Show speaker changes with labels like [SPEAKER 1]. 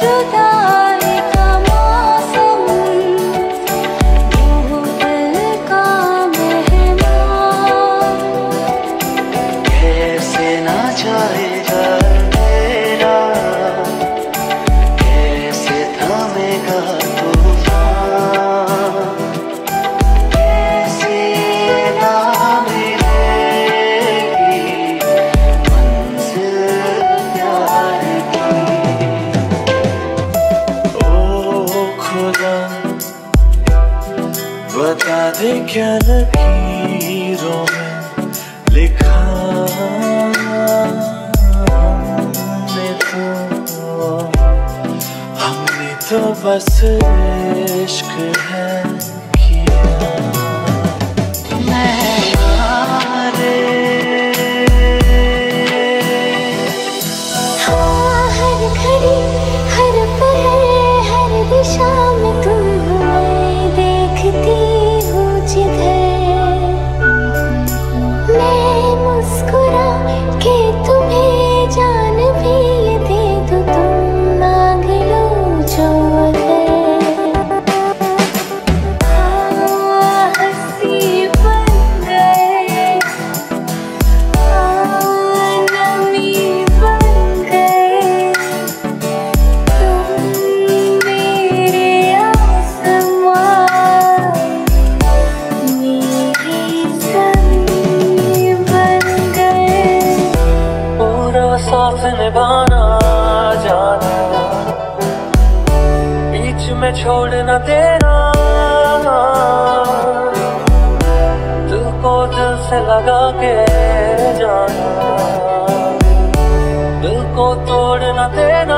[SPEAKER 1] 知道 क्या लकीरों में लिखा हमने तो। हमने तो बस इश्क है
[SPEAKER 2] साथ निभाना जाना बीच में छोड़ना देना दिल को दिल से लगा के जाना दिल को तोड़ना तेरा